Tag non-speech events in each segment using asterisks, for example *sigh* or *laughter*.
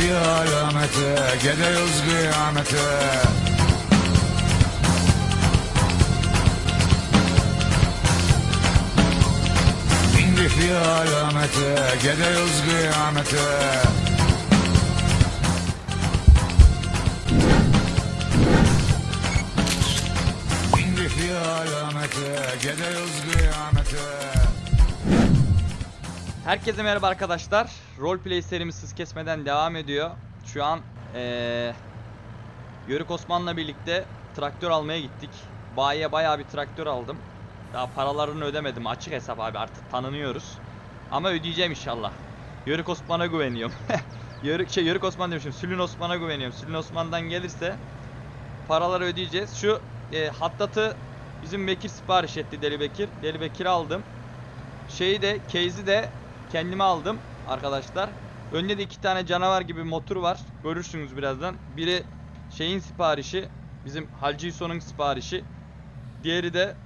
fi alamete Gidiyoruz kıyamete Bindi fi alamete Gidiyoruz kıyamete Bindi fi alamete Gidiyoruz kıyamete Herkese merhaba arkadaşlar. Roleplay serimiz hız kesmeden devam ediyor. Şu an eee Yörük Osman'la birlikte traktör almaya gittik. Bayiye bayağı bir traktör aldım. Daha paralarını ödemedim. Açık hesap abi artık tanınıyoruz. Ama ödeyeceğim inşallah. Yörük Osman'a güveniyorum. *laughs* Yörük şey Yörük Osman demişim. Sülün Osman'a güveniyorum. Sülün Osman'dan gelirse paraları ödeyeceğiz. Şu e, hattatı bizim Bekir sipariş etti Deli Bekir. Deli Bekir aldım. Şeyi de case'i de kendime aldım arkadaşlar. Önde de iki tane canavar gibi motor var. Görürsünüz birazdan. Biri şeyin siparişi. Bizim Hüson'un siparişi. Diğeri de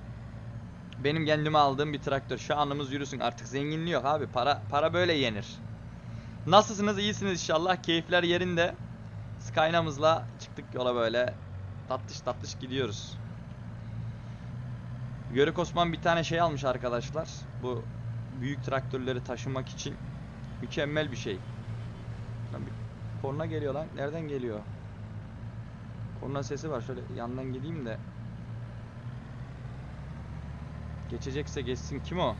benim kendime aldığım bir traktör. Şanımız yürüsün artık zenginliği yok abi. Para para böyle yenir. Nasılsınız? İyisiniz inşallah. Keyifler yerinde. Skyna'mızla çıktık yola böyle. Tatlış tatlış gidiyoruz. Yörük Osman bir tane şey almış arkadaşlar. Bu büyük traktörleri taşımak için mükemmel bir şey. Lan bir korna geliyor lan. Nereden geliyor? Korna sesi var. Şöyle yandan gideyim de. Geçecekse geçsin. Kim o?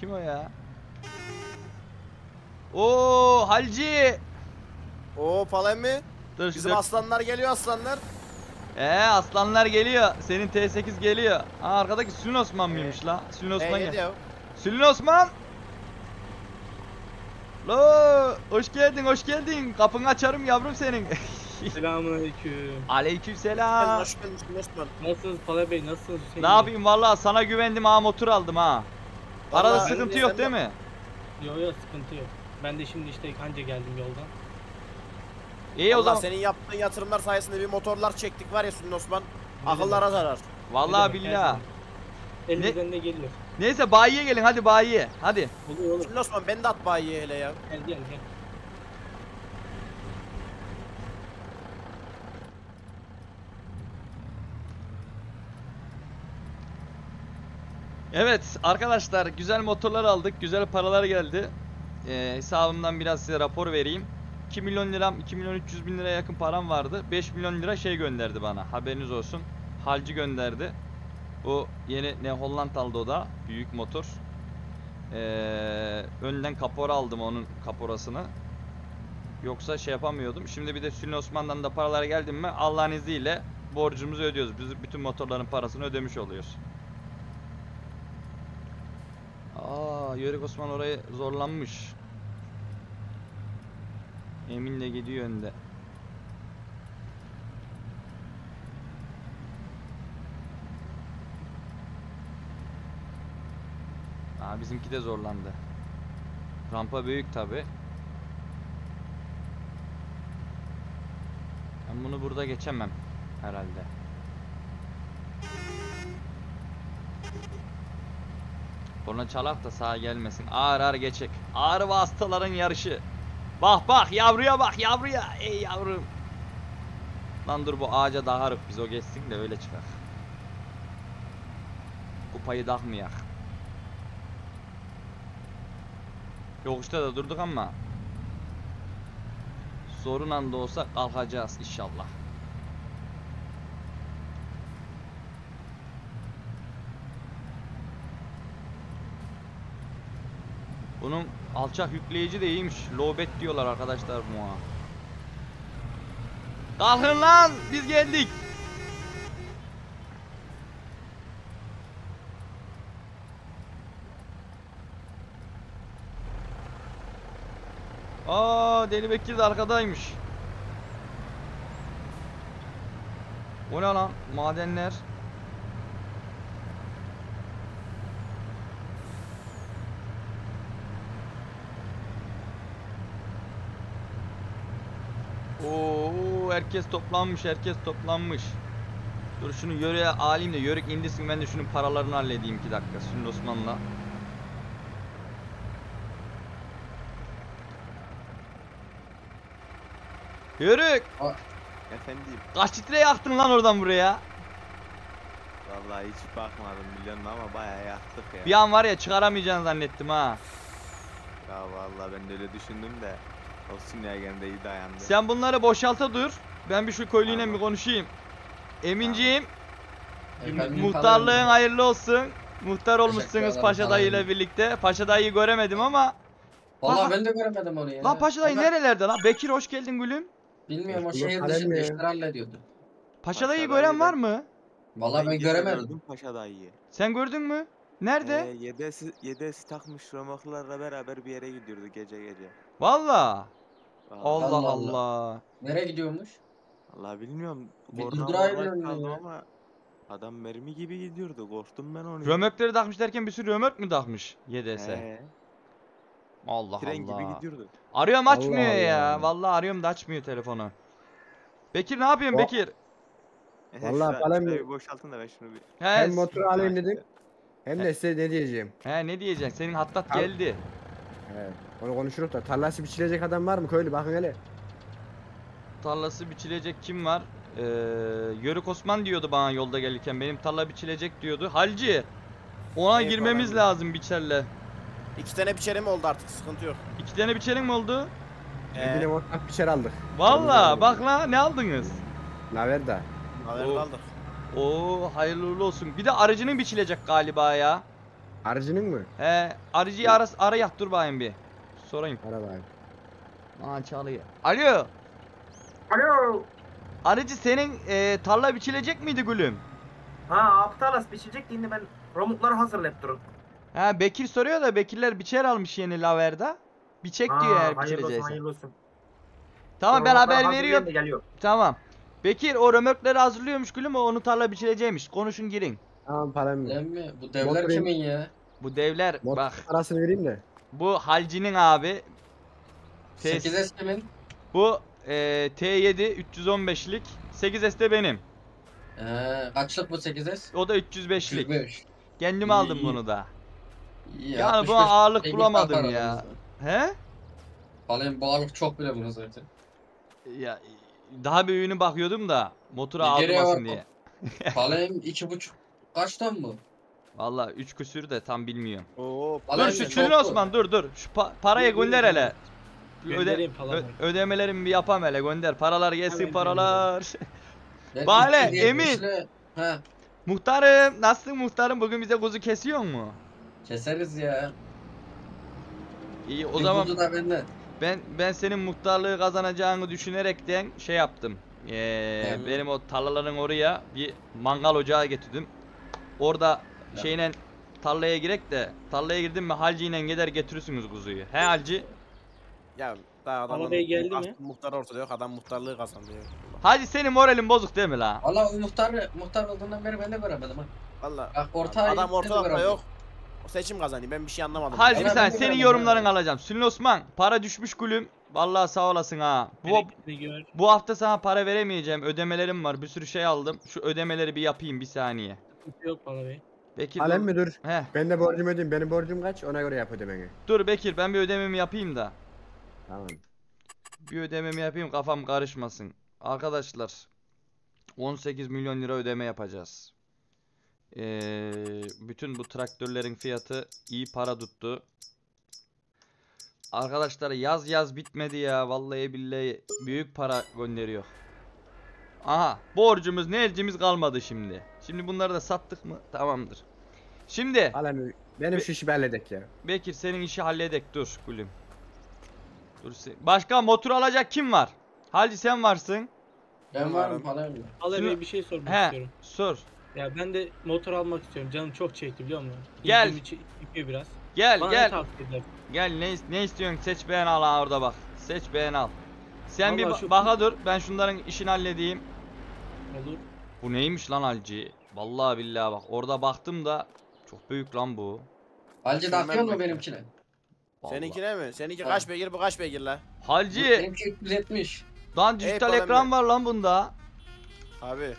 Kim o ya? Oo Halci. Oo Palen mi? Dur Bizim şurada- aslanlar geliyor aslanlar. Ee aslanlar geliyor. Senin T8 geliyor. Aa, arkadaki Sülün Osman mıymış la? Sülün Osman Ee, gel. geliyor. Sülün Osman. Lo, hoş geldin, hoş geldin. Kapını açarım yavrum senin. *laughs* Selamünaleyküm. Aleykümselam. Hoş geldin Osman. Nasılsınız Pala Bey? Nasılsınız Hüseyin Ne Bey? yapayım vallahi sana güvendim ha motor aldım ha. Arada Vallahi sıkıntı yok de- değil mi? Yok yok sıkıntı yok. Ben de şimdi işte anca geldim yoldan. İyi o zaman. senin yaptığın yatırımlar sayesinde bir motorlar çektik var ya Sülün Osman. Akıllara zarar. Vallahi demek, her billah. zaman. Elimizden ne geliyor? Neyse bayiye gelin hadi bayiye. Hadi. Olur olur. Sülün Osman ben de at bayiye hele ya. Gel gel gel. Evet arkadaşlar güzel motorlar aldık. Güzel paralar geldi. Ee, hesabımdan biraz size rapor vereyim. 2 milyon liram, 2 milyon 300 bin liraya yakın param vardı. 5 milyon lira şey gönderdi bana. Haberiniz olsun. Halci gönderdi. Bu yeni ne Holland aldı o da. Büyük motor. Ee, önden kapora aldım onun kaporasını. Yoksa şey yapamıyordum. Şimdi bir de Sülün Osman'dan da paralar geldi mi Allah'ın izniyle borcumuzu ödüyoruz. Biz bütün motorların parasını ödemiş oluyoruz. Aa, Yörük Osman orayı zorlanmış. Emin de gidiyor önde. Aa, bizimki de zorlandı. Rampa büyük tabi. Ben bunu burada geçemem herhalde. Korna çalak da sağa gelmesin. Ağır ağır geçek. Ağır vasıtaların yarışı. Bak bak yavruya bak yavruya. Ey yavrum. Lan dur bu ağaca dağarık biz o geçsin de öyle çıkar. Kupayı takmayak. Yokuşta da durduk ama sorun anda olsa kalkacağız inşallah. Bunun alçak yükleyici de iyiymiş. Lowbet diyorlar arkadaşlar buna. Kalkın lan biz geldik. Aa Deli Bekir de arkadaymış. O ne lan? Madenler. Oo herkes toplanmış, herkes toplanmış. Dur şunu yörüye alayım da yörük indirsin ben de şunun paralarını halledeyim 2 dakika Sünni Osman'la. Yörük Efendim kaç litre yaktın lan oradan buraya? vallahi hiç bakmadım milyonun ama bayağı yaktık ya. Bir an var ya çıkaramayacaksın zannettim ha. Ya vallahi ben de öyle düşündüm de olsun ya gene de iyi dayandı. Sen bunları boşalta dur. Ben bir şu köylüyle bir konuşayım. Eminciğim Efendim, muhtarlığın hayırlı olsun. Muhtar olmuşsunuz ederim, Paşa falan. dayıyla birlikte. Paşa dayıyı göremedim ama. Vallahi Aha. ben de göremedim onu ya. Lan Paşa dayı nerelerde lan? Bekir hoş geldin gülüm. Bilmiyorum o şehir dışında işler hallediyordu. Paşa dayıyı gören var mı? Vallahi ben göremedim. Paşa dayıyı. Sen gördün mü? Nerede? Ee, yedesi, yedesi takmış romaklarla beraber bir yere gidiyordu gece gece. Valla. Vallahi, Allah Allah. Allah Allah. Nereye gidiyormuş? Vallahi bilmiyorum. Diyorum kaldım ya. ama adam mermi gibi gidiyordu. Korktum ben onu. Römökleri takmış derken bir sürü römök mü takmış YDS? He, Allah tren gibi Allah. gidiyordu. Arıyorum açmıyor Allah ya. Allah. Vallahi arıyorum da açmıyor telefonu. Bekir ne yapıyorsun O- Bekir? Vallahi şurayı bir boşaltın da ben şunu bir... He, Hem motoru alayım dedim. Hem He. de size ne diyeceğim. he ne diyeceksin? Senin hattat Al. geldi. He. Onu konuşuruz da tarlası biçilecek adam var mı köylü bakın hele. Tarlası biçilecek kim var? Ee, Yörük Osman diyordu bana yolda gelirken. Benim tarla biçilecek diyordu. Halci. Ona Eyvallah girmemiz abi. lazım biçerle. İki tane biçerim oldu artık sıkıntı yok. İki tane biçelim mi oldu? Ee, Yine ortak biçer aldık. Valla bak la ne aldınız? Laverda. haber Oo. aldık. Oo hayırlı uğurlu olsun. Bir de arıcının biçilecek galiba ya. Arıcının mı? He arıcıyı ara, ara yat dur bakayım bir. Sorayım. Ara bakayım. Aa çalıyor. Alo. Alo. Arıcı senin e, tarla biçilecek miydi gülüm? Ha aptalas biçecek şimdi ben romukları hazırlayıp durun. Ha Bekir soruyor da Bekirler biçer almış yeni laverda. Biçek diyor eğer hayırlı olsun biçilecekse. hayırlı olsun. Tamam ben Romukları haber veriyorum. Tamam. Bekir o römörkleri hazırlıyormuş gülüm o onu tarla biçileceğimiş. Konuşun girin. Tamam param yok. Değil mi? Bu devler Motoru- kimin ya? Bu devler Motor bak parasını vereyim de. bu Halci'nin abi. Tes- 8S kimin? Bu e, T7 315'lik 8S de benim. Ee, kaçlık bu 8S? O da 305'lik. 105. Kendim İyi, aldım iyi. bunu da. İyi, Yani 65 buna ağırlık bulamadım ya. aramızda. He? Vallahi bu ağırlık çok bile bunu zaten. Ya daha büyüğünü bakıyordum da motora almasın bak- diye. *laughs* Kalem iki buçuk. Kaç ton bu? Valla 3 küsür de tam bilmiyorum. Oo, Dur şu bu. Osman dur dur. Şu pa- parayı gönder hele. Bir Öde, Göndereyim falan. ö- ödemelerimi bir yapam hele gönder. Paralar gelsin Hemen paralar. Ben *laughs* Bale, 370'le Emin. Ha, muhtarım nasılsın muhtarım bugün bize kuzu kesiyor mu? keseriz ya. İyi o Bir zaman kuzu da benden. ben ben senin muhtarlığı kazanacağını düşünerekten şey yaptım. Ee, Evet. benim o tarlaların oraya bir mangal ocağı getirdim. Orada Ya. şeyle tarlaya girek de tarlaya girdim mi halciyle gider getirirsiniz kuzuyu. He halci? Ya daha adamın Bey geldi muhtar- mi? muhtar ortada yok adam muhtarlığı kazandı ya. Halci senin moralin bozuk değil mi la? Valla o muhtar, muhtar olduğundan beri ben de göremedim ha. Valla Bak ortaya adam ortalıkta yok. O seçim kazanıyor ben bir şey anlamadım. Halci bir saniye senin yorumlarını alacağım. Sülün Osman para düşmüş gülüm. Vallahi sağ olasın ha. Bu, bu hafta sana para veremeyeceğim. Ödemelerim var. Bir sürü şey aldım. Şu ödemeleri bir yapayım bir saniye. Yok bana bey. Bekir Kalem dur. mi dur? Heh, Ben de borcumu ödeyeyim. Benim borcum kaç? Ona göre yap ödemeni. dur Bekir ben bir ödememi yapayım da. Tamam. Bir ödememi yapayım kafam karışmasın. Arkadaşlar 18 milyon lira ödeme yapacağız. Ee, bütün bu traktörlerin fiyatı iyi para tuttu. Arkadaşlar yaz yaz bitmedi ya. Vallahi billahi büyük para gönderiyor. Aha borcumuz ne elcimiz kalmadı şimdi. Şimdi bunları da sattık mı? Tamamdır. Şimdi Kalem benim şu işi halledek ya. Bekir senin işi halledek dur gülüm. Dur sen. Başka motor alacak kim var? Halci sen varsın. Ben varım Şunu- bey bir şey sormak He istiyorum. sor. Ya ben de motor almak istiyorum. Canım çok çekti biliyor musun? Gel. Çekiyor biraz. Gel Bana gel. Gel ne ne istiyorsun? Seç beğen al ha orada bak. Seç beğen al. Sen bir Vallahi ba- şu- baka dur. Ben şunların işini halledeyim. Olur. Bu neymiş lan Halci? Vallahi billahi bak. Orada baktım da çok büyük lan bu. Halci Şundan takıyor mu benimkine? Vallahi. Seninkine mi? Seninki kaç beygir bu kaç beygir la? Halci Benimki 370. lan dijital problem ekran yok. var lan bunda. Abi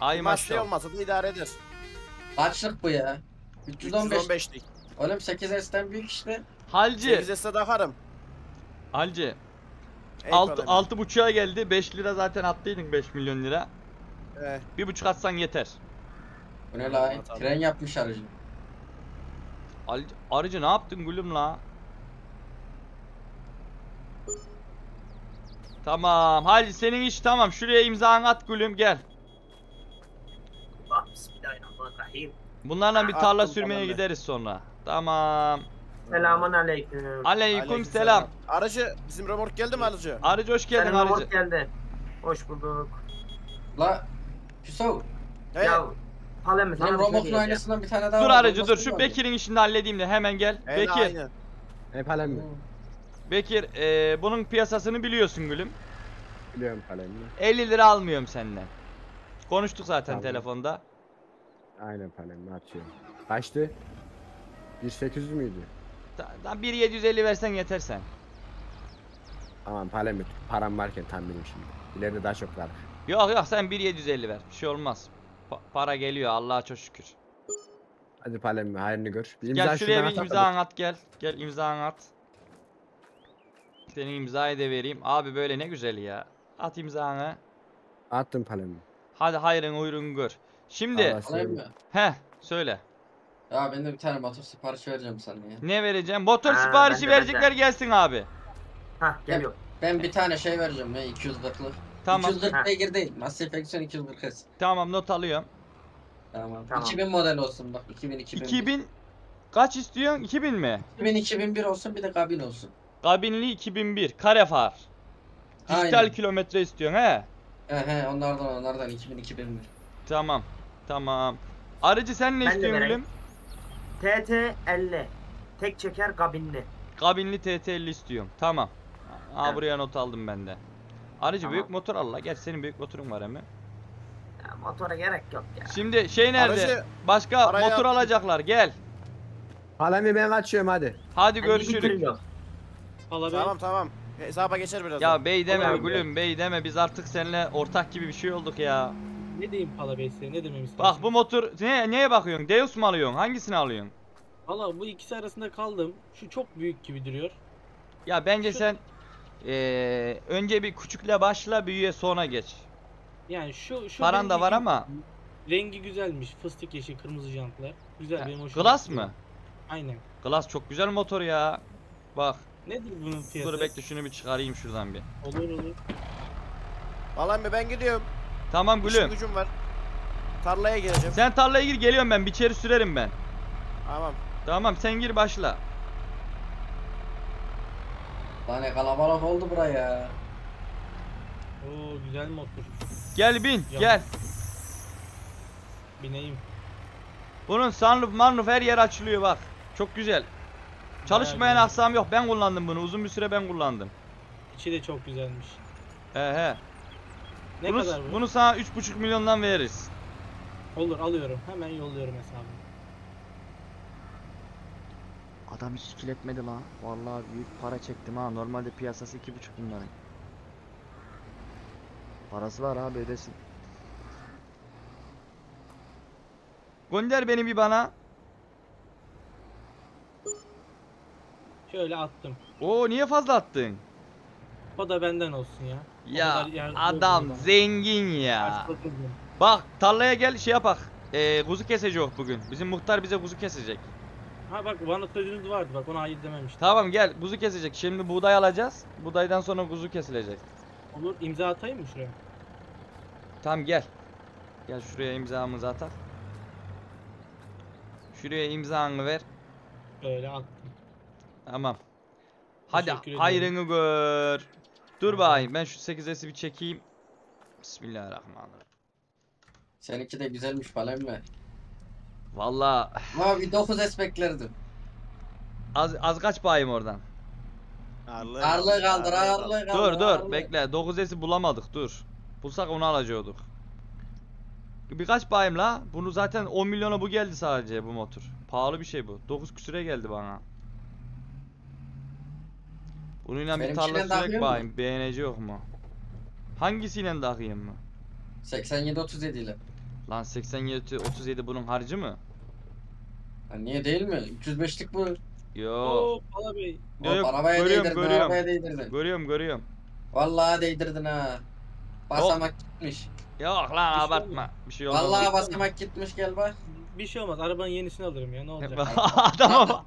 Ay maçta maşallah. olmasa da idare eder. Kaçlık bu ya? 315. 315'lik. Oğlum 8S'ten büyük işte. Halci. 8'e takarım. Halci. Ey 6 falan. altı buçuğa geldi. 5 lira zaten attıydın 5 milyon lira. He. Bir buçuk atsan yeter. Bu ne la? Tren yapmış aracı. Ali, arıcı ne yaptın gülüm la? Tamam. Halci senin iş tamam. Şuraya imzanı at gülüm gel. Ah, Bismillahirrahmanirrahim. Bunlarla bir tarla Attım, sürmeye tamam gideriz sonra. Tamam. Selamun aleyküm. Aleyküm selam. Aracı bizim remork geldi mi alıcı? Arıcı hoş geldin Selam arıcı. hoş geldin. Hoş bulduk. La Hüso. He. Ya Halem Lan Roblox'un aynısından bir tane daha Dur var, arıcı dur. Şu? Bekir'in işini de halledeyim de hemen gel. Bekir. aynen. Hep mi? Bekir e, bunun piyasasını biliyorsun gülüm. Biliyorum kalem mi? 50 lira almıyorum senden. Konuştuk zaten Tamam. telefonda. Aynen kalem mi atıyorum. Kaçtı? 1800 müydü? Ta- ta- 1.750 versen yeter sen. Aman kalem mi? Param varken tam benim şimdi. İleride daha çok var. Yok yok sen 1.750 ver. Bir şey olmaz. Pa- para geliyor Allah'a çok şükür. Hadi kalem mi? Hayrını gör. Bir Gel şuraya bir imza at gel. Gel imza at. Senin imzayı da vereyim. Abi böyle ne güzel ya. At imzanı. Attım kalem mi? Hadi hayrın uyrun gör. Şimdi Alayım mı? he söyle. Ya ben de bir tane motor sipariş vereceğim sana ya. Ne vereceğim? Motor Ha, siparişi ben de, ben de. verecekler gelsin abi. Hah geliyor. Ben bir tane şey vereceğim ya 240'lık. Tamam. 240 Ha. beygir değil. Massey Ferguson 240 S. Tamam not alıyorum. Tamam. Tamam. 2000 model olsun bak 2000 2000. 2000 kaç istiyorsun? 2000 mi? 2000 2001 olsun bir de kabin olsun. Kabinli 2001 kare far. Dijital Aynen. kilometre istiyorsun he? He he onlardan onlardan 2000 2001. Tamam. Tamam. Arıcı sen ne Ben istiyorsun gülüm? TT 50. Tek çeker kabinli. Kabinli TT50 istiyorum. Tamam. Aa Evet. buraya not aldım ben de. Arıcı Tamam. büyük motor al la. Gel senin büyük motorun var hemen. Ya, motora gerek yok ya. Şimdi şey nerede? Aracı Başka araya motor alacaklar. Gel. Kalem mi ben kaçıyorum hadi. Hadi görüşürüz. Hala ben Tamam tamam. Hesaba geçer birazdan. Ya bey deme Tamam. gülüm bey deme biz artık seninle ortak gibi bir şey olduk ya. ne diyeyim Pala Bey size ne dememi istersin? Bak bu motor ne neye bakıyorsun? Deus mu alıyorsun? Hangisini alıyorsun? Valla bu ikisi arasında kaldım. Şu çok büyük gibi duruyor. Ya bence Şu- sen eee, önce bir küçükle başla büyüye sonra geç. Yani şu şu Paran da rengi var ama. rengi güzelmiş. Fıstık yeşil kırmızı jantlar. Güzel Ha, benim hoşuma Glass mı? Aynen. Glass çok güzel motor ya. Bak Nedir bunun fiyatı? dur bekle şunu bir çıkarayım şuradan bir. Olur olur. Vallahi mi ben gidiyorum. Tamam İşim gülüm. gücüm var. Tarlaya gireceğim. Sen tarlaya gir geliyorum ben. Biçeri sürerim ben. Tamam. Tamam sen gir başla. Lan ne kalabalık oldu buraya. Oo güzel motor. Gel bin Ya. gel. Bineyim. Bunun sunroof manroof her yer açılıyor bak. Çok güzel. Çalışmayan aksam yok. Ben kullandım bunu. Uzun bir süre ben kullandım. İçi de çok güzelmiş. He he. Ne bunu, kadar bu? bunu sana 3,5 milyondan veririz. Olur alıyorum. Hemen yolluyorum hesabı. Adam hiç etmedi lan. Vallahi büyük para çektim ha. Normalde piyasası 2,5 bunların. Parası var abi ödesin. Gönder beni bir bana. Şöyle attım. Oo niye fazla attın? O da benden olsun ya. O Ya kadar adam zengin ya. Bak tarlaya gel şey yapak. Ee, kuzu kesecek bugün. Bizim muhtar bize kuzu kesecek. Ha bak bana sözünüz vardı bak ona hayır dememiştim. Tamam gel kuzu kesecek. Şimdi buğday alacağız. Buğdaydan sonra kuzu kesilecek. Olur imza atayım mı şuraya? Tamam gel. Gel şuraya imzamızı atak. Şuraya imzanı ver. Böyle attım. Tamam. Hadi Teşekkür hayrını gör. Dur bakayım ben şu 8S'i bir çekeyim. Bismillahirrahmanirrahim. Seninki de güzelmiş falan mı? Valla Ama bir 9S beklerdim. az, az kaç bayım oradan. Ağırlığı Ağırlığı kaldır ağırlığı kaldır. Dur dur ağırlığı. bekle 9S'i bulamadık dur. Bulsak onu alacaktık. Birkaç bayım la. Bunu zaten 10 milyona bu geldi sadece bu motor. Pahalı bir şey bu. 9 küsüre geldi bana. Bununla bir Benimkine tarla dahil sürek mi? bayım. Beğenici yok mu? Hangisiyle dahiyim mı? 87 37 ile. Lan 87 37 bunun harcı mı? Ha, niye değil mi? 305'lik bu. Yo. Oo Pala Bey. Yok, Hop, arabaya görüyorum, değdirdin, görüyorum. arabaya değdirdin. Görüyorum görüyorum. Vallahi değdirdin ha. Basamak gitmiş. Yok lan şey abartma. Bir şey olmaz. Vallahi basamak gitmiş gel bak. Bir şey olmaz. Arabanın yenisini alırım ya. Ne olacak? *laughs* Adama bak.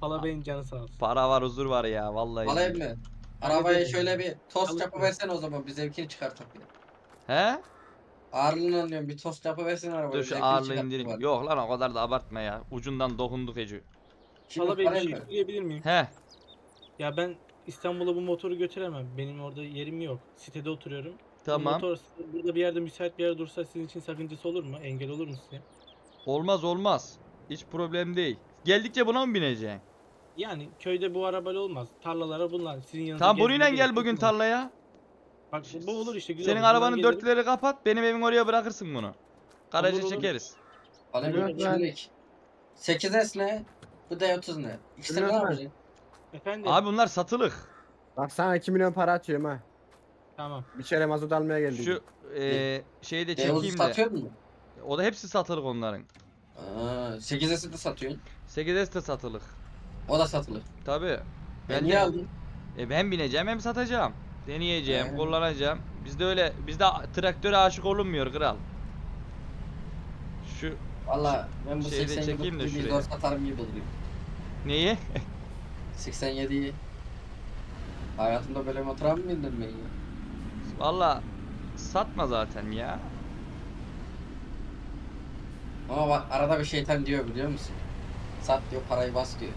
Pala Bey'in canı sağ olsun. Para var huzur var ya vallahi. Vallahi mi? Arabaya şöyle bir tost Alıp- yapıversene o zaman bir zevkini çıkartak bir de. He? Ağırlığını diyorum bir tost yapıversene arabaya. Dur şu ağırlığı indireyim. Yok lan o kadar da abartma ya. Ucundan dokunduk Ece. Pala Bey bir şey mı? söyleyebilir miyim? He. Ya ben İstanbul'a bu motoru götüremem. Benim orada yerim yok. Sitede oturuyorum. Bu Tamam. motor burada bir yerde müsait bir yer dursa sizin için sakıncası olur mu? Engel olur mu size? Olmaz olmaz. Hiç problem değil. Geldikçe buna mı bineceksin? Yani köyde bu arabayla olmaz. Tarlalara bunlar. Sizin yanınızda Tamam bununla gel bugün tarlaya. Bak bu, bu olur işte güzel Senin olur. Bundan arabanın gelirim. dörtleri kapat. Benim evin oraya bırakırsın bunu. Garajı Olur, olur. çekeriz. Mı? lan. Şimdilik. 8S ne? Bu D30 ne? İkisini ne yapacaksın? Efendim? Abi bunlar satılık. Bak sana 2 milyon para atıyorum ha. Tamam. Bir çere mazot almaya geldik. Şu eee şeyi de D30 çekeyim de. satıyor mu? O da hepsi satılık onların. Aa, 8S'i de satıyorsun. 8S de satılık. O da satılır. Tabi. Ben niye aldın? E ben bineceğim hem satacağım. Deneyeceğim, He. kullanacağım. Bizde öyle bizde traktöre aşık olunmuyor kral. Şu Valla ben bu Şeyi de 87 çekeyim de şuraya. zor satarım gibi duruyor. neyi? 87'yi. Hayatımda böyle motora mı bindim ben ya? Valla satma zaten ya. Ama bak arada bir şeytan diyor biliyor musun? Sat diyor parayı bas diyor.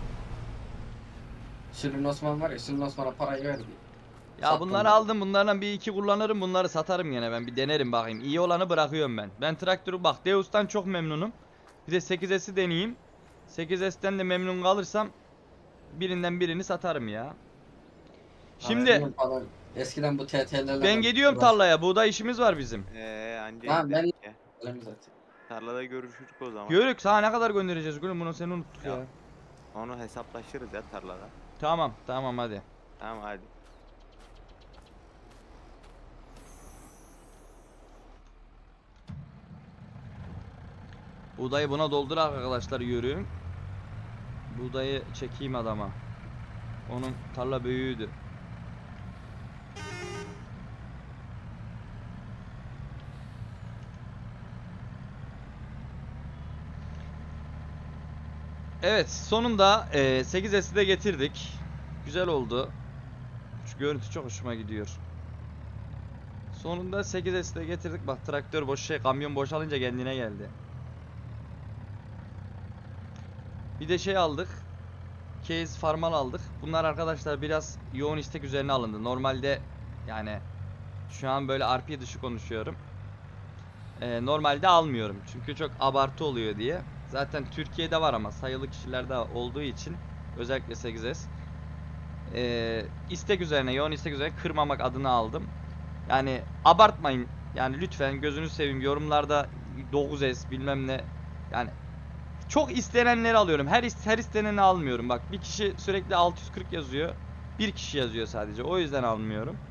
Sülün Osman var ya Sülün Osman'a parayı ver diyor. Ya Sattım bunları ben. aldım bunlardan bir iki kullanırım bunları satarım yine ben bir denerim bakayım. İyi olanı bırakıyorum ben. Ben traktörü bak Deus'tan çok memnunum. Bir de 8S'i deneyeyim. 8S'ten de memnun kalırsam birinden birini satarım ya. Şimdi falan. Eskiden bu TT'lerle ben gidiyorum tarlaya. Buğday işimiz var bizim. Eee anca Tamam, ben- gidelim ya. zaten. Tarlada görüşürük o zaman. Görük sana ne kadar göndereceğiz gülüm bunu seni unuttuk ya. Ya. Onu hesaplaşırız ya tarlada. Tamam tamam hadi. Tamam hadi. Buğdayı buna doldur arkadaşlar yürüyün. Buğdayı çekeyim adama. Onun tarla büyüğüydü. Evet sonunda e, 8S'i de getirdik. Güzel oldu. Şu görüntü çok hoşuma gidiyor. Sonunda 8S'i de getirdik. Bak traktör boş şey kamyon boşalınca kendine geldi. Bir de şey aldık. Case farmal aldık. Bunlar arkadaşlar biraz yoğun istek üzerine alındı. Normalde yani şu an böyle RP dışı konuşuyorum. Ee, normalde almıyorum. Çünkü çok abartı oluyor diye. Zaten Türkiye'de var ama sayılı kişilerde olduğu için özellikle 8S. Ee, istek üzerine, yoğun istek üzerine kırmamak adına aldım. Yani abartmayın. Yani lütfen gözünü seveyim yorumlarda 9S bilmem ne. Yani çok istenenleri alıyorum. Her her isteneni almıyorum. Bak bir kişi sürekli 640 yazıyor. Bir kişi yazıyor sadece. O yüzden almıyorum.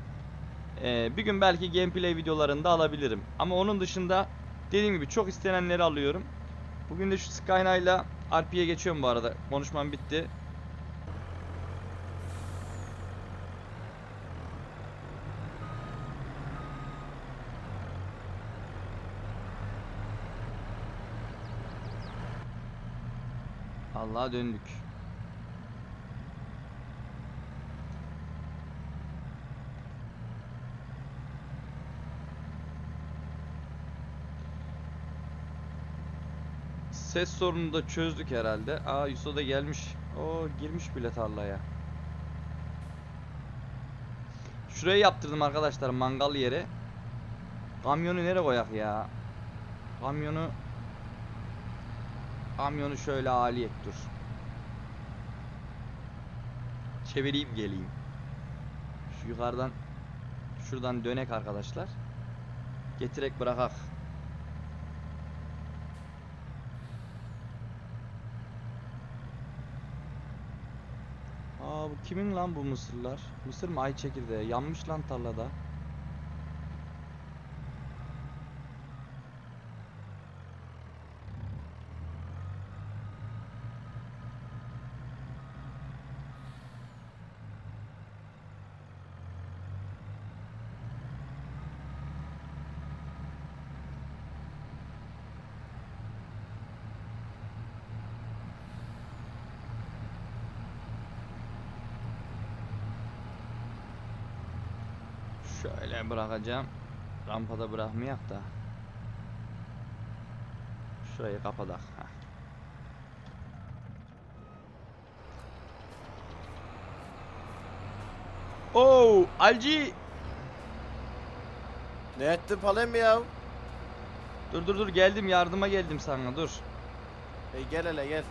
Ee, bir gün belki gameplay videolarında alabilirim. Ama onun dışında dediğim gibi çok istenenleri alıyorum. Bugün de şu Skyline'la RP'ye geçiyorum bu arada. Konuşmam bitti. Allah'a döndük. Ses sorununu da çözdük herhalde. Aa Yusuf da gelmiş. O girmiş bile tarlaya. Şuraya yaptırdım arkadaşlar mangal yeri. Kamyonu nereye koyak ya? Kamyonu Kamyonu şöyle aliyek dur. Çevireyim geleyim. Şu yukarıdan şuradan dönek arkadaşlar. Getirek bırakak. Aa bu kimin lan bu mısırlar? Mısır mı ay çekirdeği? Yanmış lan tarlada. Şöyle bırakacağım. Rampada bırakmayak da. Şurayı kapadak. Heh. Oo, Alci. Ne etti Palem ya? Dur dur dur geldim yardıma geldim sana dur. E gel hele gel.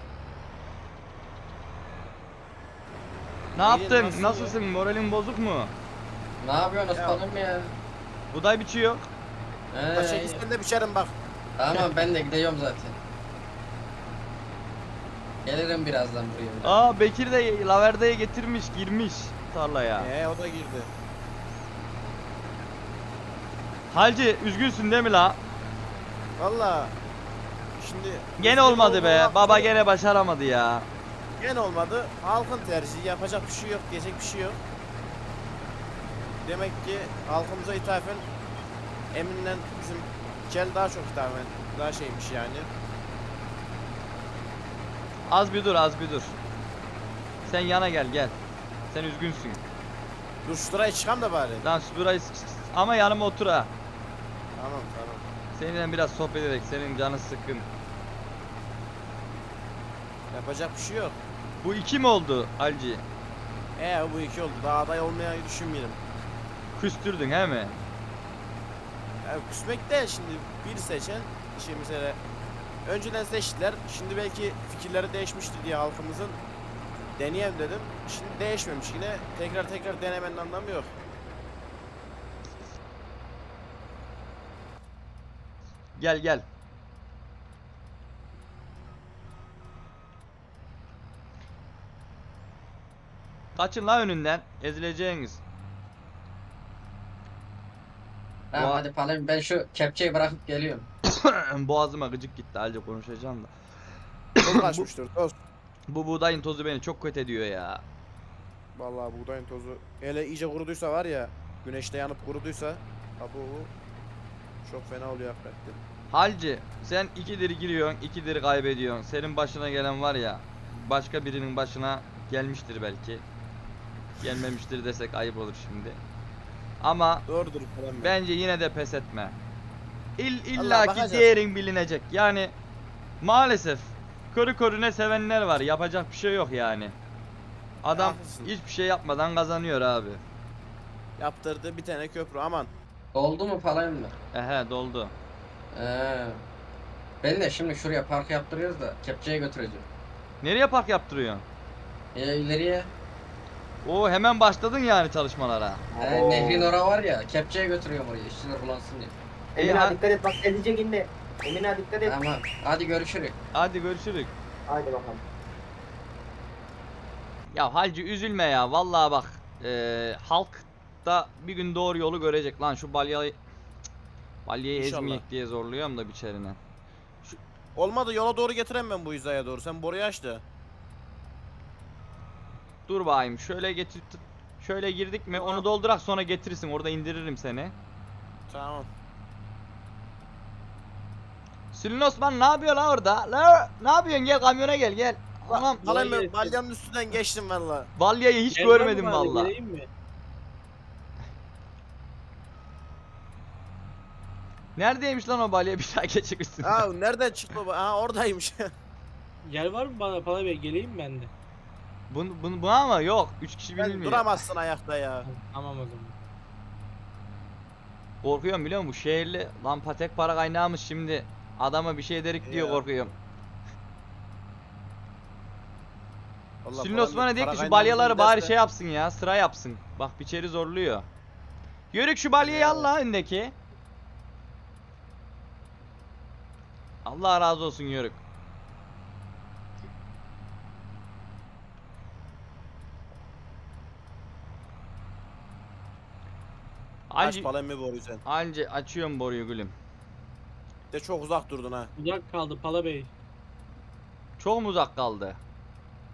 Ne İyi, yaptın? nasıl ya? Nasılsın? Moralin bozuk mu? Ne yapıyorsun Ya. Osman'ım ya? Buday biçiyor. He, Başa gitsen de biçerim bak. tamam ben de gidiyorum zaten. Gelirim birazdan buraya. Aa Bekir de laverdeye getirmiş, girmiş tarlaya. Ee o da girdi. Halci üzgünsün değil mi la? Valla. Şimdi Gene olmadı be. Baba gene başaramadı ya. Gene olmadı. Halkın tercihi yapacak bir şey yok, diyecek bir şey yok. Demek ki halkımıza ithafen Emin'le bizim Kel daha çok hithafen daha şeymiş yani. Az bir dur, az bir dur. Sen yana gel, gel. Sen üzgünsün. Dur şu çıkam da bari. Lan şu s- ama yanıma otur ha. Tamam tamam. Seninle biraz sohbet ederek senin canın sıkkın. Yapacak bir şey yok. Bu iki mi oldu Halci? Ee bu iki oldu. Daha aday olmayı düşünmeyelim. Küstürdün he mi? Ya küsmek de şimdi bir seçen şey mesela önceden seçtiler. Şimdi belki fikirleri değişmişti diye halkımızın deneyem dedim. Şimdi değişmemiş yine. Tekrar tekrar denemenin anlamı yok. Gel gel. Kaçın la önünden. Ezileceğiniz. Tamam hadi Palem ben şu kepçeyi bırakıp geliyorum. *coughs* Boğazıma gıcık gitti halde konuşacağım da. *coughs* Toz kaçmıştır toz. Bu buğdayın tozu beni çok kötü ediyor ya. Vallahi buğdayın tozu. Hele iyice kuruduysa var ya. Güneşte yanıp kuruduysa. Abo çok fena oluyor hakikaten. Halci sen ikidir giriyorsun ikidir kaybediyorsun. Senin başına gelen var ya başka birinin başına gelmiştir belki. Gelmemiştir desek ayıp olur şimdi. Ama Doğrudur falan ben. bence yine de pes etme. İl, Allah illa ki bakacağız. değerin bilinecek. Yani maalesef körü körüne sevenler var. Yapacak bir şey yok yani. Adam Haklısın. hiçbir şey yapmadan kazanıyor abi. Yaptırdı bir tane köprü aman. Oldu mu Palem mi? Ehe doldu. Ee, ben de şimdi şuraya park yaptırıyoruz da kepçeye götüreceğim. Nereye park yaptırıyorsun? E, ileriye Oo hemen başladın yani çalışmalara. e, nehrin ora var ya kepçeye götürüyorum oraya işçiler bulansın diye. İyi, Emine ha- dikkat et bak ezecek indi. Emine dikkat et. Tamam hadi görüşürüz. Hadi görüşürüz. Haydi bakalım. Ya halci üzülme ya vallahi bak eee, halk da bir gün doğru yolu görecek lan şu balyayı balyayı İnşallah. ezmeyek diye zorluyorum da biçerine. Olmadı yola doğru getirem ben bu hizaya doğru. Sen boruyu aç da. Dur bakayım şöyle getir şöyle girdik mi onu doldurak sonra getirirsin orada indiririm seni. Tamam. Sülün Osman ne yapıyor lan orada? La, ne yapıyorsun gel kamyona gel gel. Vallahi gelsin. ben balyanın üstünden geçtim valla. balyayı hiç Gel lan görmedim bari, vallahi. geleyim mi? Neredeymiş lan o balya *laughs* bir daha geçik. Aa nereden çıktı o? Aa oradaymış. *laughs* Yer var mı bana Palem Bey geleyim ben de. Bunu, bunu, bu ama yok 3 kişi ben binilmiyor. duramazsın ayakta ya. Tamam o zaman. Korkuyorum biliyor musun? Bu şehirli lan patek para kaynağımız şimdi. Adama bir şey derik diyor Ya. korkuyorum. Vallahi Sülün Osman'a Para ki şu balyaları bari şey yapsın ya sıra yapsın. Bak biçeri zorluyor. Yörük şu balyayı Ya. al la öndeki. Allah razı olsun Yörük. Aç Anca, boruyu sen? anca açıyorum boruyu gülüm. De çok uzak durdun ha. Uzak kaldı Pala Bey. Çok mu uzak kaldı?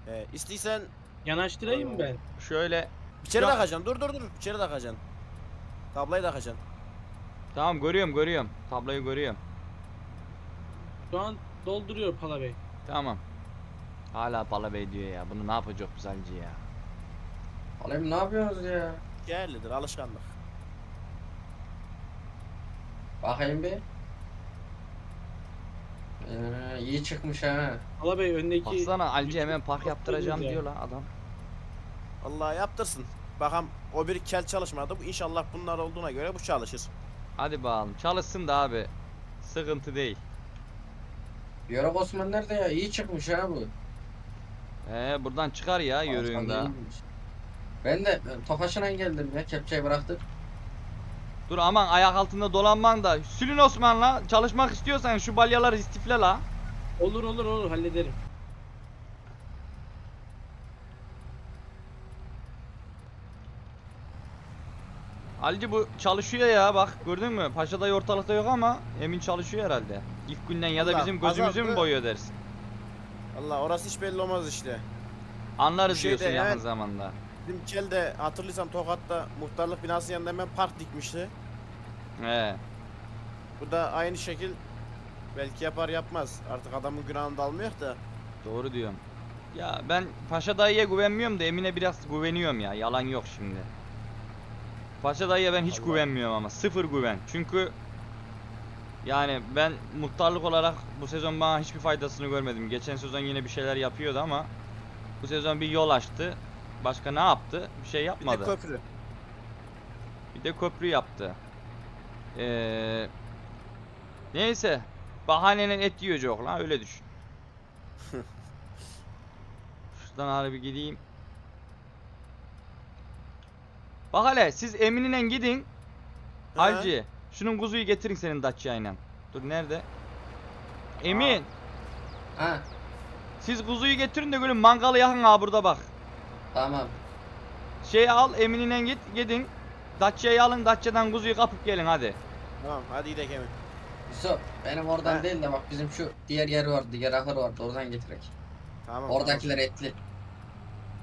He, istiysen Yanaştırayım mı ben? Şöyle içeri Ya. takacaksın. Dur dur dur. İçeri takacaksın. Tablayı takacaksın. tamam görüyorum görüyorum. Tabloyu görüyorum. Şu an dolduruyor Pala Bey. Tamam. Hala Pala Bey diyor ya. Bunu ne yapacak güzelce ya. Palem ne yapıyorsunuz ya? Yerlidir alışkanlık. Bakayım bir. Ee, iyi çıkmış ha. Ala Bey öndeki... Baksana Alci hemen park Çok yaptıracağım diyor lan adam. Allah yaptırsın. Bakalım o bir kel çalışmadı. Bu inşallah bunlar olduğuna göre bu çalışır. Hadi bakalım çalışsın da abi. Sıkıntı değil. Yörük Osman nerede ya? İyi çıkmış ha bu. Ee buradan çıkar ya yürüyün Aslında da. iyiymiş. Ben de e, Tofaş'ına geldim ya. Kepçeyi bıraktık. Dur aman ayak altında dolanman da. Sülün Osman'la çalışmak istiyorsan şu balyaları istifle la. Olur olur olur hallederim. Alici bu çalışıyor ya bak gördün mü? Paşa dayı ortalıkta yok ama Emin çalışıyor herhalde. İlk günden ya da bizim gözümüzü mü azaldı. boyuyor dersin? Allah orası hiç belli olmaz işte. Anlarız Bu şeyde diyorsun yakın evet. zamanda. Bizim kel de hatırlıyorsan Tokat'ta muhtarlık binasının yanında hemen park dikmişti. He. Bu da aynı şekil belki yapar yapmaz. Artık adamın günahını da almıyor da. Doğru diyorum. Ya ben Paşa dayıya güvenmiyorum da Emin'e biraz güveniyorum ya. Yalan yok şimdi. Paşa dayıya ben hiç Allah. güvenmiyorum ama sıfır güven. Çünkü yani ben muhtarlık olarak bu sezon bana hiçbir faydasını görmedim. Geçen sezon yine bir şeyler yapıyordu ama bu sezon bir yol açtı. Başka ne yaptı? Bir şey Bir yapmadı. de köprü. Bir de köprü yaptı. Ee, neyse. Bahanenin et yiyecek lan öyle düşün. *laughs* Şuradan harbi bir gideyim. Bak hele siz Emin'le gidin. Ha. Halci. Şunun kuzuyu getirin senin Dacia'yla. Dur nerede? Emin. Ha Siz kuzuyu getirin de böyle mangalı yakın ha burada bak. Tamam. Şey al Emin'le git gidin. Dacia'yı alın Dacia'dan kuzuyu kapıp gelin hadi. Tamam hadi gidelim Emin. Yusuf benim oradan Ha. değil de bak bizim şu diğer yer vardı. Diğer ahır vardı. Oradan getirek. Tamam. Oradakiler etli.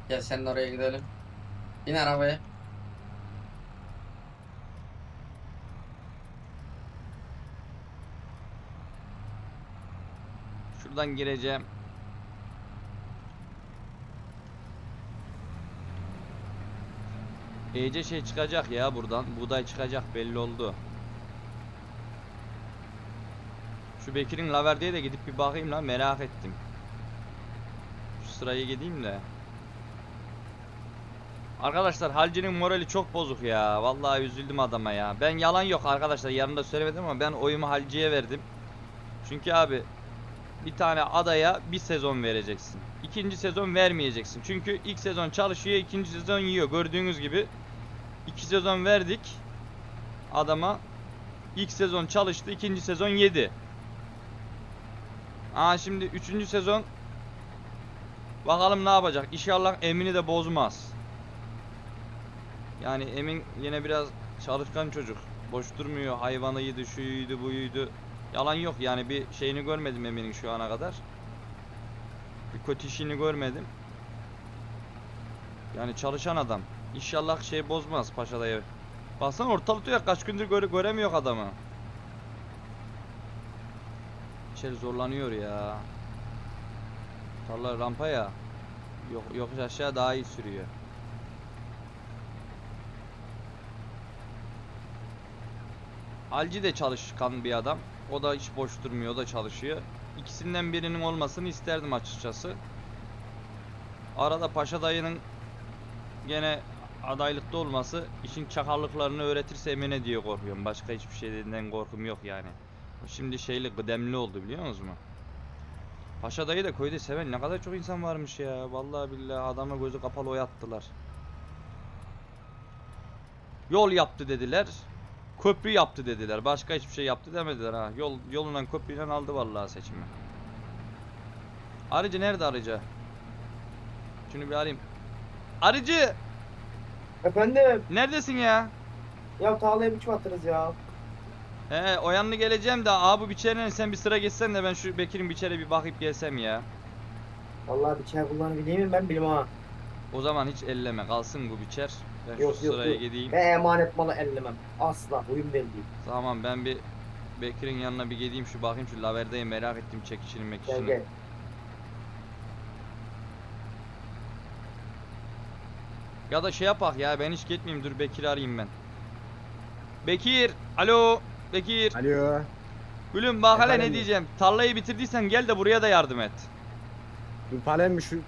Gel senin oraya gidelim. Bin arabaya. Şuradan gireceğim. İyice şey çıkacak ya buradan. Buğday çıkacak belli oldu. Şu Bekir'in Laverde'ye de gidip bir bakayım lan merak ettim. Şu sırayı gideyim de. Arkadaşlar Halci'nin morali çok bozuk ya. Vallahi üzüldüm adama ya. Ben yalan yok arkadaşlar yanında söylemedim ama ben oyumu Halci'ye verdim. Çünkü abi bir tane adaya bir sezon vereceksin. İkinci sezon vermeyeceksin. Çünkü ilk sezon çalışıyor, ikinci sezon yiyor. Gördüğünüz gibi iki sezon verdik adama. İlk sezon çalıştı, ikinci sezon yedi. Aa şimdi üçüncü sezon bakalım ne yapacak. İnşallah Emin'i de bozmaz. Yani Emin yine biraz çalışkan çocuk. Boş durmuyor. Hayvanıydı, şuyuydu, buyuydu. Yalan yok yani bir şeyini görmedim Emin'in şu ana kadar. Bir kötü işini görmedim. Yani çalışan adam. İnşallah şey bozmaz Paşa dayı. Baksana ortalıkta ya kaç gündür göre göremiyor adamı. İçeri zorlanıyor ya. Tarla rampa ya. Yok yokuş aşağı daha iyi sürüyor. Alci de çalışkan bir adam. O da hiç boş durmuyor, o da çalışıyor. İkisinden birinin olmasını isterdim açıkçası. Arada Paşa dayının gene adaylıkta olması işin çakallıklarını öğretirse emine diye korkuyorum. Başka hiçbir şeyden korkum yok yani. Şimdi şeyli kıdemli oldu biliyor musunuz? Paşa dayı da köyde seven ne kadar çok insan varmış ya. Vallahi billahi adama gözü kapalı oyattılar. Yol yaptı dediler. Köprü yaptı dediler. Başka hiçbir şey yaptı demediler ha. Yol yolundan köprüyle aldı vallahi seçimi. Arıcı nerede arıcı? Şunu bir arayayım. Arıcı! Efendim Neredesin ya? ya tağlaya biçim atarız ya. He o yanına geleceğim de abi biçerine sen bir sıra geçsen de ben şu Bekir'in biçere bir bakıp gelsem ya. Vallahi biçer kullanı bileyim mi ben bilmem ha. O zaman hiç elleme kalsın bu biçer. Ben Yok, şu yok, sıraya yok. gideyim. Ben emanet malı ellemem. Asla huyum belli değil. Tamam ben bir Bekir'in yanına bir gideyim şu bakayım şu laverdeyi merak ettim çekişini Gel mekişini. gel. Ya da şey yapak ya ben hiç gitmeyeyim dur Bekir'i arayayım ben. Bekir alo Bekir. Alo. Gülüm bak hele ne diyeceğim. Tarlayı bitirdiysen gel de buraya da yardım et. Bu Palem şu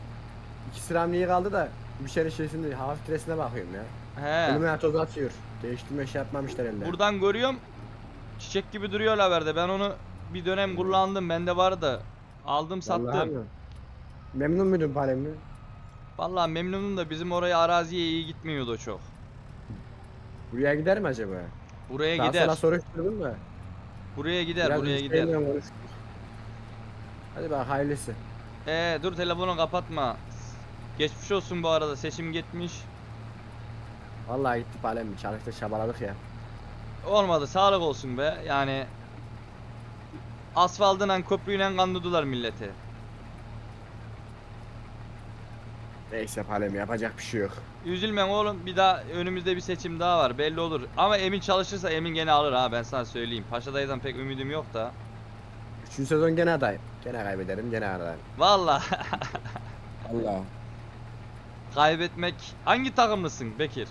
iki sıram niye kaldı da bir şeyin şeysinde hava filtresine bakıyorum ya. He. Önüme toz atıyor. Değiştirme şey yapmamışlar elde. Buradan görüyorum. Çiçek gibi duruyor laverde. Ben onu bir dönem kullandım. Bende vardı. Aldım sattım. Memnun muydun Palem'le? Vallahi memnunum da bizim oraya araziye iyi gitmiyordu çok. Buraya gider mi acaba? Buraya Daha gider. sonra soruşturdun mu? Buraya gider, Biraz buraya gider. Hadi bak hayırlısı. Ee, dur telefonu kapatma. Geçmiş olsun bu arada. Seçim gitmiş. Vallahi gitti Palem çalıştı çabaladık ya. Olmadı. Sağlık olsun be. Yani asfaltla köprüyle kandırdılar milleti. Neyse Palem yapacak bir şey yok. Üzülme oğlum. Bir daha önümüzde bir seçim daha var. Belli olur. Ama Emin çalışırsa Emin gene alır ha ben sana söyleyeyim. Paşadayı'dan pek ümidim yok da. Üçüncü sezon gene adayım. Gene kaybederim gene adayım. Vallahi *laughs* Allah. kaybetmek hangi takımlısın Bekir?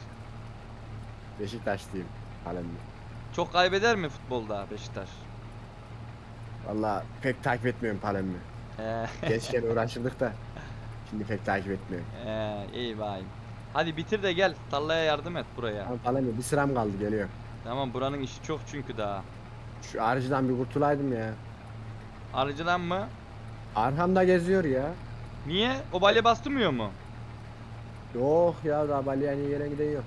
Beşiktaşlıyım Palem'le. Çok kaybeder mi futbolda Beşiktaş? Valla pek takip etmiyorum Palem'i. Gençken uğraşırdık da. *laughs* Şimdi pek takip etmiyorum. ee, iyi bayım. Hadi bitir de gel. Tarlaya yardım et buraya. Ama Palem'le bir sıram kaldı geliyor. Tamam buranın işi çok çünkü daha. Şu arıcıdan bir kurtulaydım ya. Arıcıdan mı? Arhamda geziyor ya. Niye? O balya bastırmıyor mu? Yok ya daha Balyan'a gelen giden yok.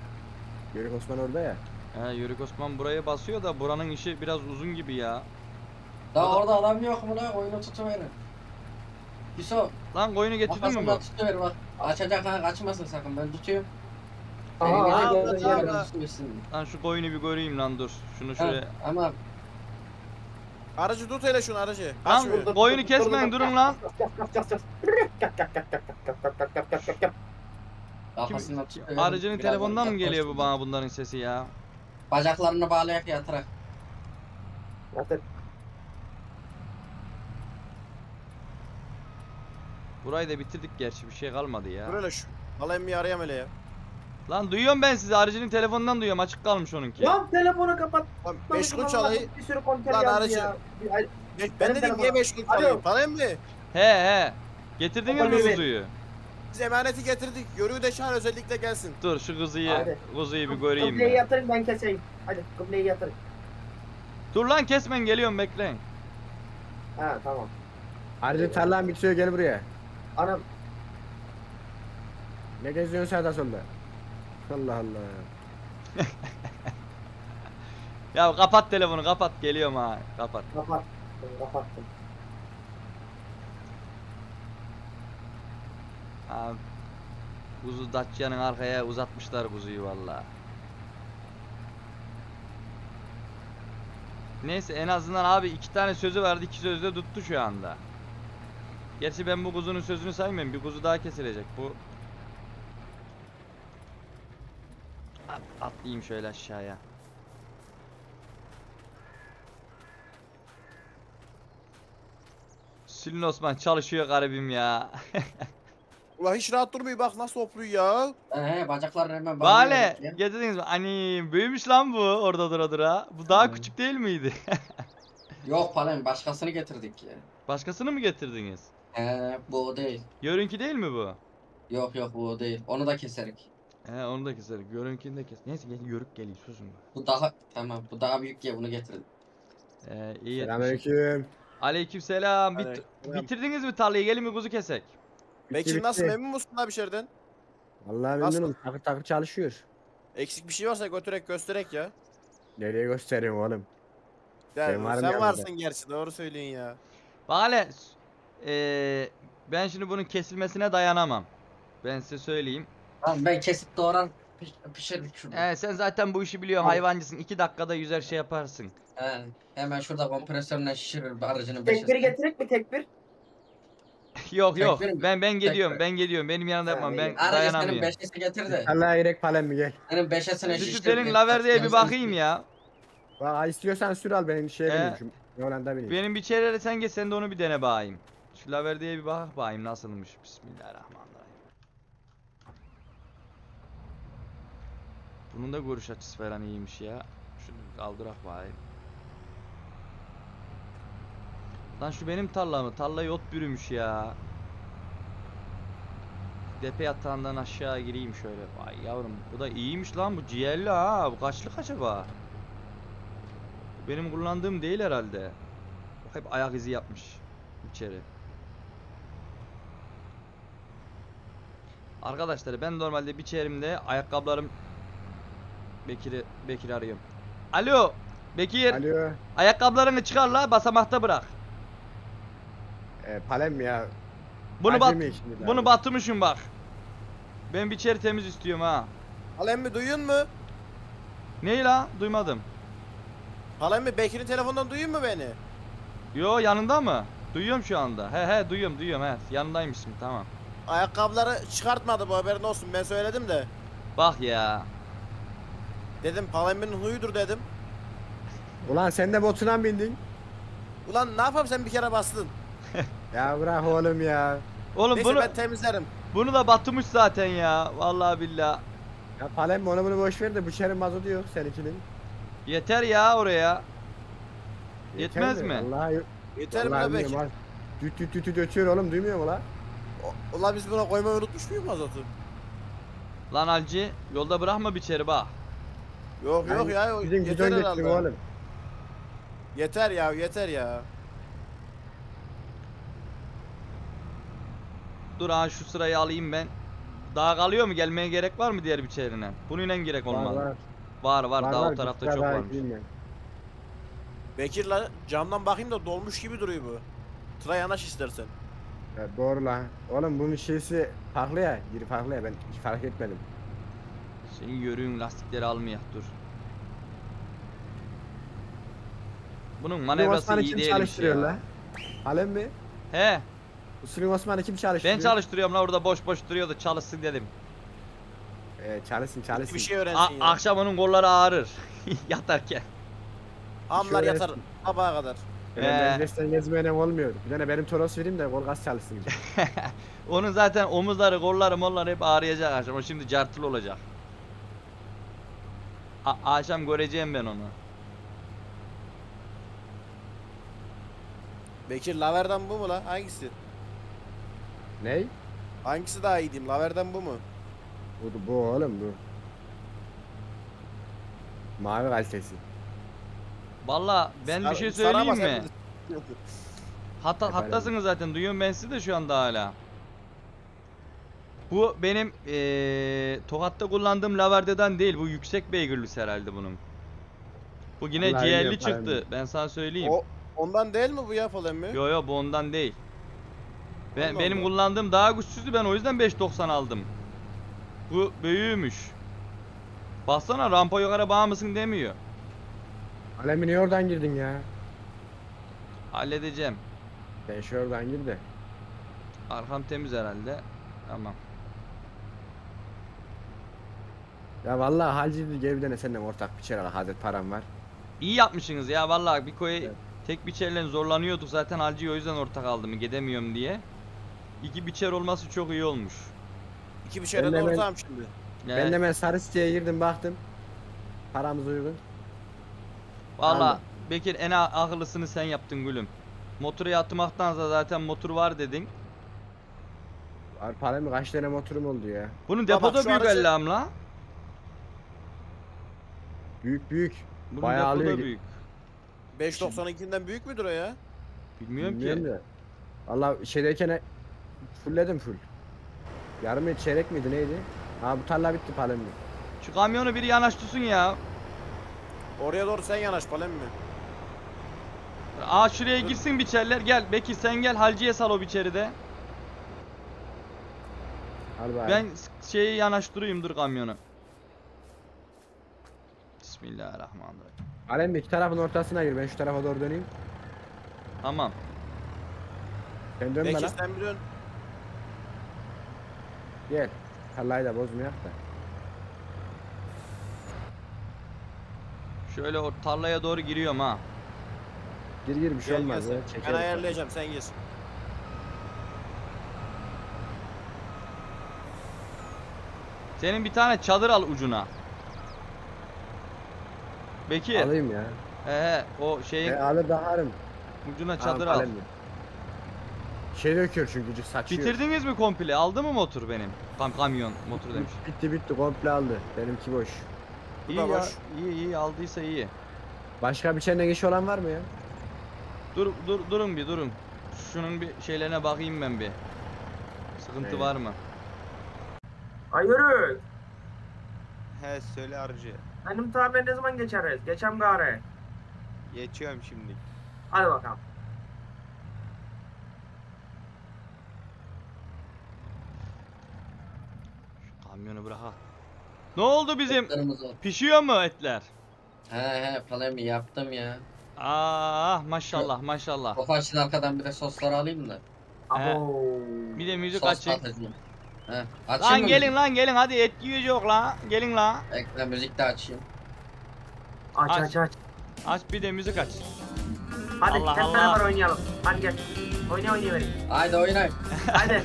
Yörük Osman orada ya. He Yörük Osman buraya basıyor da buranın işi biraz uzun gibi ya. Daha orada adam yok mu lan? Oyunu tutuverin. Yusuf. Lan koyunu getirdin mi Kafasından bu? tutuver bak. Açacak ha kaçmasın sakın ben tutuyorum. Aha, Sen aha, gel, aha, gel, aha. tutuyorsun. Lan şu koyunu bir göreyim lan dur. Şunu Ha, şuraya. Ama Aracı tut hele şunu aracı. Lan Kaçmıyor. koyunu kesmeyin durun lan. kafasından tutuver. Arıcının Biraz telefondan mı geliyor bu bana bunların sesi ya? Bacaklarını bağlayak yatırak. Burayı da bitirdik gerçi bir şey kalmadı ya. Hele şu. Alayım bir arayayım hele ya. Lan duyuyorum ben sizi arıcının telefonundan duyuyorum açık kalmış onunki. Lan telefonu kapat. Lan meşgul çalayı. Bir sürü konter Lan aracı. ya. Ben Benim dedim niye meşgul çalayım? Parayım mı? He he. Getirdiniz mi kuzuyu? Biz emaneti getirdik. Yörüğü de çağır özellikle gelsin. Dur şu kuzuyu, Hadi. kuzuyu bir göreyim Kıbleyi ben. yatırın ben keseyim. Hadi kıbleyi yatırın. Dur lan kesmen geliyorum bekleyin. Ha tamam. Arıcı tarlan bitiyor gel buraya. Anam Ne geziyorsun sağda solda? Allah Allah. *laughs* Ya kapat telefonu kapat geliyorum ha kapat. kapattım kapattım. Ha, kuzu Dacia'nın arkaya uzatmışlar kuzuyu valla. Neyse en azından abi iki tane sözü vardı iki sözde tuttu şu anda. Gerçi ben bu kuzunun sözünü saymıyorum bir kuzu daha kesilecek bu. At- Atlayayım şöyle aşağıya. Sülün Osman çalışıyor garibim ya. *laughs* Ulan hiç rahat durmuyor bak nasıl hopluyor ya. He bacaklarını hemen Vale getirdiniz mi? Ani büyümüş lan bu orada dura dura. Bu daha Hmm. küçük değil miydi? *laughs* Yok falan başkasını getirdik ya. Başkasını mı getirdiniz? He bu o değil. Görünki değil mi bu? Yok yok bu o değil. Onu da keserik. He onu da keserik. Görünkini de kes. Neyse gel yörük geliyor susun. Bu daha tamam bu daha büyük ya bunu getirdim. Ee, iyi etmiş. Selamünaleyküm. Aleykümselam. Bit Aleykümselam. bitirdiniz mi tarlayı? Gelin bir kuzu kesek. Bekir nasıl memnun musun abi bir şeyden? Vallahi Nasıl? memnunum. Takır takır çalışıyor. Eksik bir şey varsa götürek gösterek ya. Nereye gösteriyorum oğlum? Ya, sen yanında. varsın gerçi doğru söyleyin ya. Vale ee, ben şimdi bunun kesilmesine dayanamam. Ben size söyleyeyim. Tamam ben kesip doğrar piş- pişirdik şunu. He, sen zaten bu işi biliyorsun. Hayvancısın. 2 dakikada yüzer şey yaparsın. He, hemen şurada kompresörle şişirir bir aracının Tekbiri getirek mi tekbir? *laughs* yok yok. Tekbir mi? Ben ben geliyorum. Tekbir. Ben geliyorum. Benim yanında Ha, yapmam. Ben Aracı senin dayanamıyorum. beşesi getir de. Allah'a gerek palem mi gel. Senin beşesine şiştir. senin laverdeye bir bakayım ya. Bak istiyorsan sür al benim şeye He. bineyim şu Yolanda bineyim. Benim bir çeyrede sen geç sen de onu bir dene bakayım. Şu laverdeye bir bak bakayım nasılmış. Bismillahirrahmanirrahim. Bunun da görüş açısı falan iyiymiş ya. Şunu kaldırak bakayım. Lan şu benim tarla mı? Tarlayı ot bürümüş ya. Depe yatağından aşağı gireyim şöyle. Vay yavrum bu da iyiymiş lan bu ciğerli ha. Bu kaçlık acaba? Benim kullandığım değil herhalde. Hep ayak izi yapmış içeri. Arkadaşlar ben normalde biçerimde ayakkabılarım Bekir'i Bekir arıyorum. Alo Bekir Alo. ayakkabılarını çıkar la basamakta bırak. E, palem ya. Bunu bat bunu batırmışım bak. Ben biçeri temiz istiyorum ha. Halem mi duyuyor mu? Neyi la? Duymadım. Halem mi Bekir'in telefonundan duyuyor mu beni? Yo yanında mı? Duyuyorum şu anda. He he duyuyorum duyuyorum he. Yanındaymışsın tamam. Ayakkabıları çıkartmadı bu haberin olsun ben söyledim de. Bak ya. Dedim Palem'in huyudur dedim. Ulan sen de botuna mı bindin? Ulan ne yapayım sen bir kere bastın. *laughs* Ya bırak oğlum ya. Oğlum Neyse bunu ben temizlerim. bunu da batırmış zaten ya. Vallahi billah. Ya palem onu bunu boş ver de bu şerin mazotu yok seninkinin. Yeter ya oraya. Yeter Yetmez mi? Vallahi. Yeter mi Vallahi ha. Düt düt düt düt ötüyor oğlum duymuyor mu la? Ulan biz buna koymayı unutmuş muyuz mazotu? Lan Alci yolda bırakma biçeri bak. Yok yok ya o Bizim yeter gidon herhalde. gittim oğlum. Yeter ya yeter ya. Dur ha şu sırayı alayım ben. Daha kalıyor mu? Gelmeye gerek var mı diğer biçerine? Bununla gerek Var olmalı. var. Var var, Var daha var, o tarafta çok varmış. Bekir la camdan bakayım da dolmuş gibi duruyor bu. Tıra yanaş istersen. Ya doğru la. Oğlum bunun şeysi farklı ya. Yeri farklı ya ben hiç fark etmedim. Senin yörüğün lastikleri almayak dur. Bunun manevrası iyi değilmiş ya. la? Alem mi? He, Süleyman Osman'ı kim çalıştırıyor? ben çalıştırıyorum la orada boş boş duruyordu çalışsın dedim. Ee, çalışsın çalışsın. Bir şey öğrensin A- ya. akşam onun kolları ağrır *laughs* yatarken. Hamlar yatar sabaha kadar. Benim Ee. meclisten gezmeyenem olmuyor. Bir tane benim toros vereyim de kol gaz çalışsın. *laughs* Onun zaten omuzları, kolları, molları hep ağrıyacak akşam. O şimdi cartıl olacak. A- akşam göreceğim ben onu. Bekir Laver'den bu mu la? Hangisi? Ney? Hangisi daha iyi diyeyim? Laver'den bu mu? Bu, bu oğlum bu. Mavi kalitesi. Valla ben bir şey söyleyeyim mi? Hatta hattasınız zaten duyuyorum ben sizi de şu anda hala. Bu benim eee Tokat'ta kullandığım lavardeden değil bu yüksek beygirlisi herhalde bunun. Bu yine ciğerli bilmiyorum, çıktı bilmiyorum. ben sana söyleyeyim. O ondan değil mi bu ya falan mı? Yo yo bu ondan değil. Ben Allah benim Allah. kullandığım daha güçsüzdü ben o yüzden 590 aldım. Bu büyüğümüş. Baksana rampa yukarı bağ mısın demiyor. Alemi niye oradan girdin ya? Halledeceğim. Ben şu oradan gir de. Arkam temiz herhalde. Tamam. Ya vallahi halci gel bir tane seninle ortak bir çare hazret param var. İyi yapmışsınız ya vallahi bir koyu Evet. tek biçerle zorlanıyorduk zaten Halci'yi o yüzden ortak aldım gidemiyorum diye. İki biçer olması çok iyi olmuş. İki Ben de ortağım şimdi. Yani, Ben de hemen sarı siteye girdim baktım. Paramız uygun. Valla. Bekir en akıllısını sen yaptın gülüm. Motoru yatırmaktansa zaten motor var dedin. Var param kaç tane motorum oldu ya. Bunun bak depoda şu büyük aracı- Allah'ım la. Büyük büyük. Bunun Bayağı depoda alıyor. büyük. 5.92'den büyük müdür o ya? Bilmiyorum Bilmiyorum ki. da. Valla şeydeyken fullledim full. Yarım mıydı çeyrek miydi neydi? Ha bu tarla bitti palemde. Şu kamyonu biri yanaştırsın ya. Oraya doğru sen yanaş falan mı? Aa şuraya girsin biçerler gel. Bekir sen gel Halci'ye sal o biçeri de. Al bari. Ben şeyi yanaştırayım dur kamyonu. Bismillahirrahmanirrahim. Alem iki tarafın ortasına gir ben şu tarafa doğru döneyim. Tamam. Sen dönme Bekir lan. sen biliyorsun. Gel. Tarlayı da bozmayak da. Şöyle o tarlaya doğru giriyorum ha. Gir gir bir şey Gel, olmaz gel ya. sen. Çekeriz. Ben ayarlayacağım sen gir. Senin bir tane çadır al ucuna. Bekir. Alayım ya. He he o şeyin E, alır bakarım. Ucuna Tamam, çadır al. Şey döküyor çünkü saçıyor. Bitirdiniz mi komple? Aldı mı motor benim? Kam kamyon motor demiş. Bitti bitti komple aldı. Benimki boş. İyi da ya. boş. İyi iyi aldıysa iyi. Başka bir çene geçi olan var mı ya? Dur dur durun bir durun. Şunun bir şeylerine bakayım ben bir. Sıkıntı Evet. var mı? Ay yürü. He söyle arıcı. Benim tamirle ne zaman geçeriz? Geçem gari. Geçiyorum şimdi. Hadi bakalım. Şu kamyonu bırak ha. Ne oldu bizim? Pişiyor mu etler? He he palemi yaptım ya. Ah maşallah maşallah. Tofaşın arkadan bir de sosları alayım da. Abo. Bir de müzik Sos açayım. atacağım. He. Açayım Lan mı gelin müzik? lan gelin hadi et yiyecek lan. Gelin lan. Bekle müzik de açayım. Aç Aç. aç aç. Aç bir de müzik aç. Hadi Allah hep Allah. beraber oynayalım. Hadi gel. Oyna oynayalım. Haydi oynayın. Hadi.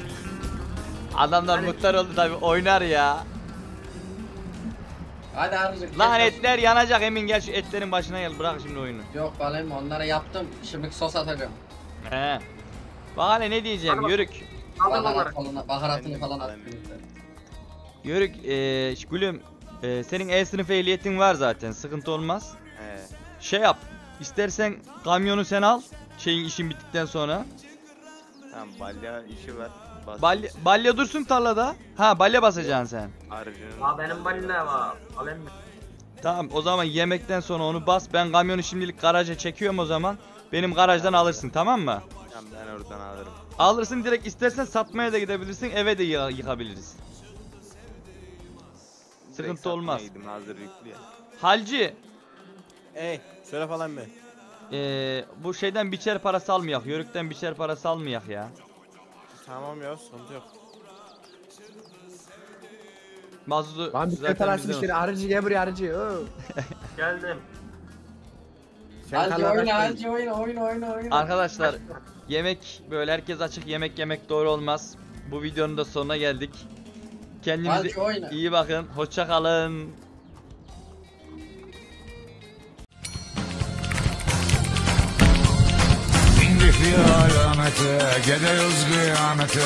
*laughs* Adamlar Hadi. muhtar oldu tabi oynar ya. Hadi arıcık. Lan etler yanacak Emin gel şu etlerin başına gel bırak şimdi oyunu. Yok palemi onlara yaptım. Şimdi sos atacağım. He. Bak ne diyeceğim Hadi. Yörük. Baharat falan, baharatını falan attım. Yörük eee gülüm eee, senin E sınıf ehliyetin var zaten sıkıntı olmaz. He. Şey yap istersen kamyonu sen al şeyin işin bittikten sonra. Tamam balya işi var. Bas. Balya, balya dursun tarlada. Ha balya basacaksın sen. Arıcının. Aa benim balina var. Alayım mı? Tamam o zaman yemekten sonra onu bas. Ben kamyonu şimdilik garaja çekiyorum o zaman. Benim garajdan alırsın tamam mı? Tamam ben oradan alırım. Alırsın direkt istersen satmaya da gidebilirsin eve de yıka- yıkabiliriz. Direkt Sıkıntı satmaya olmaz. gittim, hazır yüklü ya. Halci Ey söyle falan mı? eee, bu şeyden biçer parası almayak. Yörükten biçer parası almayak ya. Tamam ya sıkıntı yok. Mazutu Lan bir zaten parası bizden bir şey. Arıcı gel buraya arıcı. Oo. Geldim. Sen Hadi tarlada oyna, hadi oyna, oyna, oyna, oyna. Arkadaşlar yemek böyle herkes açık yemek yemek doğru olmaz. Bu videonun da sonuna geldik. Kendinize Hadi oyna. iyi bakın. Hoşça kalın. İndi alamete Gidiyoruz kıyamete